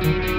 Bye.